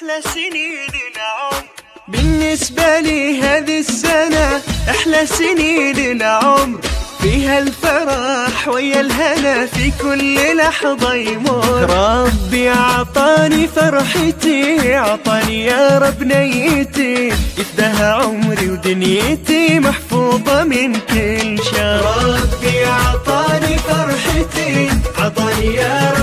أحلى سنين العمر بالنسبة لي هذه السنة أحلى سنين العمر فيها الفرح ويا الهنا في كل لحظة يمر. ربي عطاني فرحتي عطاني يا رب نيتي. يفداها عمري ودنيتي محفوظة من كل شر. ربي عطاني فرحتي عطاني يا رب